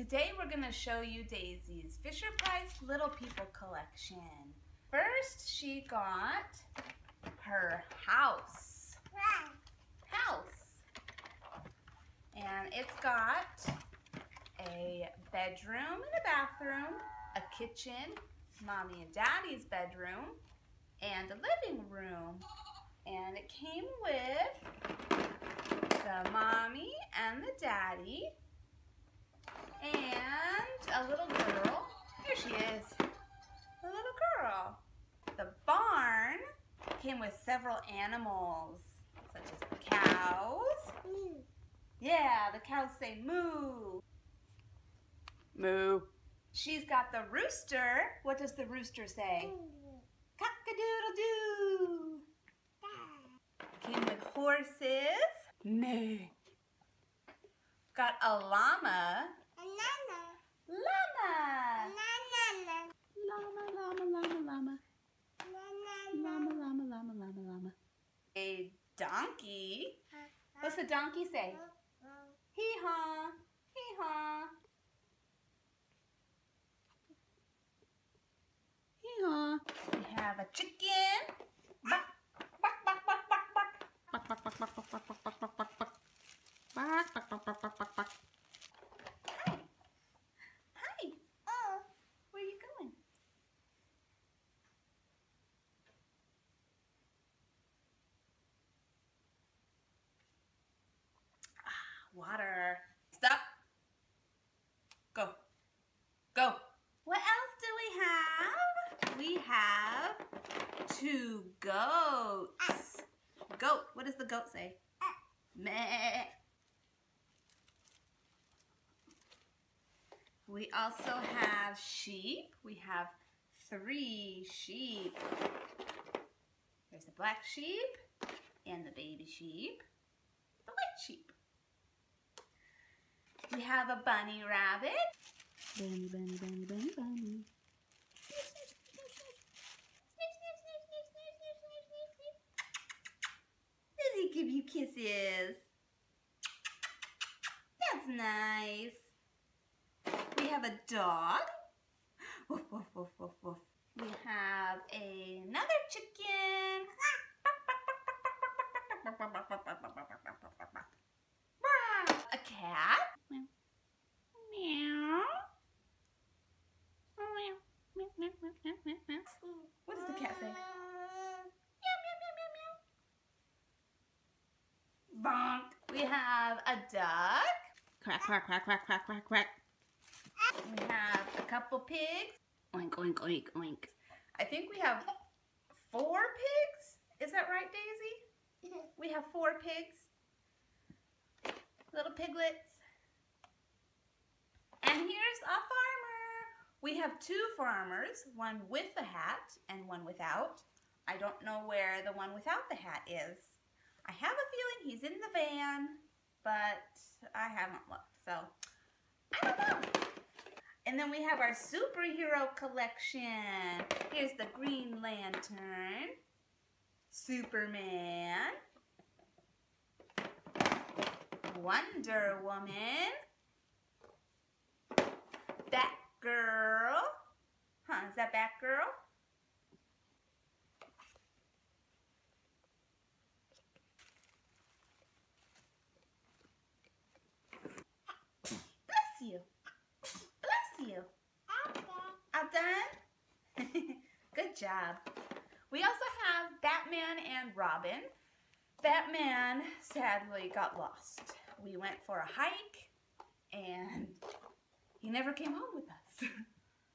Today we're going to show you Daisy's Fisher-Price Little People collection. First, she got her house. House. And it's got a bedroom and a bathroom, a kitchen, mommy and daddy's bedroom, and a living room. And it came with the mommy and the daddy and a little girl. Here she is, a little girl. The barn came with several animals, such as the cows. Yeah, the cows say moo. Moo. She's got the rooster. What does the rooster say? Cock-a-doodle-doo. Came with horses. Nay. Got a llama. Llama. Llama, llama, llama, llama. Llama, llama, llama, llama, llama. llama. A donkey. What's the donkey say? Hee haw, hee haw. Hee haw. We have a chicken. Buck, buck, buck, buck, buck, buck. Buck, buck, buck, buck, buck, buck, buck. Does the goat say? Meh. We also have sheep. We have three sheep. There's the black sheep and the baby sheep, the white sheep. We have a bunny rabbit. Bunny, bunny, bunny, bunny, bunny. Does he give you kisses? That's nice. We have a dog. Woof, woof, woof, woof, woof. We have another chicken. A cat. Meow. What does the cat say? Meow, meow, meow, meow, meow. Bonk. We have a duck. Quack, quack, quack, quack, quack, quack, quack. We have a couple pigs. Oink, oink, oink, oink. I think we have four pigs. Is that right, Daisy? We have four pigs. Little piglets. And here's a farmer. We have two farmers, one with a hat and one without. I don't know where the one without the hat is. I have a feeling he's in the van, but I haven't looked, so I don't know. And then we have our superhero collection. Here's the Green Lantern, Superman, Wonder Woman, Batgirl. Huh, is that Batgirl? Bless you. Bless you. All done? Good job. We also have Batman and Robin. Batman sadly got lost. We went for a hike and he never came home with us.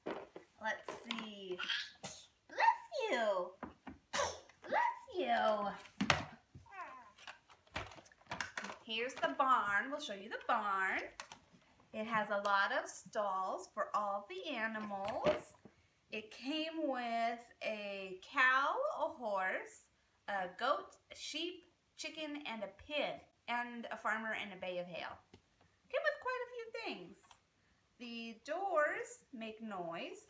Let's see. Bless you. Bless you. Here's the barn. We'll show you the barn. It has a lot of stalls for all the animals. It came with a cow, a horse, a goat, a sheep, chicken, and a pig, and a farmer and a bay of hail. Came with quite a few things. The doors make noise.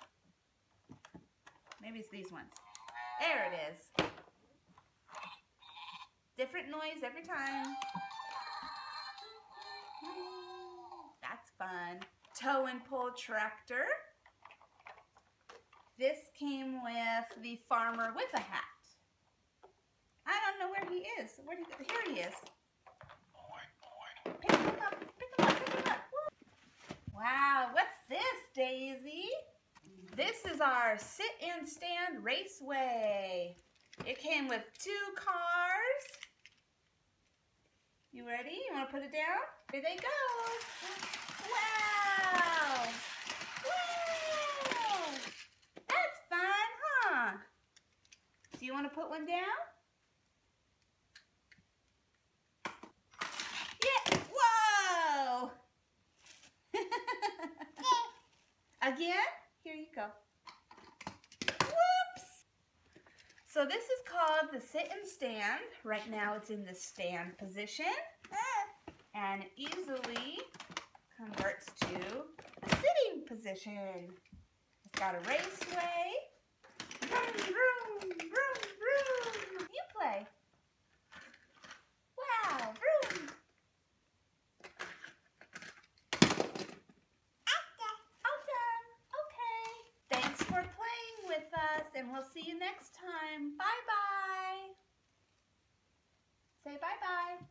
Maybe it's these ones. There it is. Different noise every time. That's fun. tow and pull tractor. This came with the farmer with a hat. I don't know where he is. Where he, here he is. Pick him up, pick him up, pick him up. Wow, what's this, Daisy? This is our sit and stand raceway. It came with two cars. You ready? You want to put it down? Here they go. Wow. That's fun, huh? Do you want to put one down? Yeah. Whoa. Again? Here you go. Whoops. So this is called the sit and stand. Right now it's in the stand position and easily converts to a sitting position. It's got a raceway. Vroom, vroom, vroom, vroom. You play. Wow, vroom. All done. Okay. Thanks for playing with us and we'll see you next time. Bye-bye. Say bye-bye.